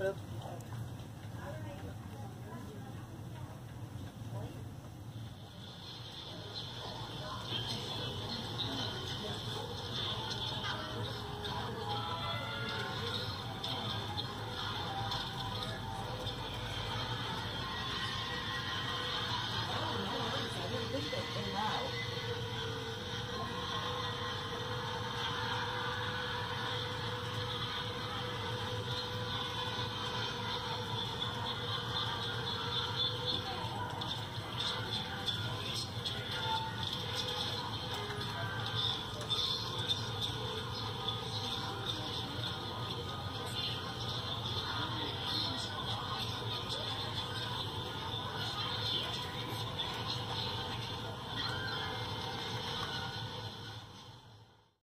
stuff.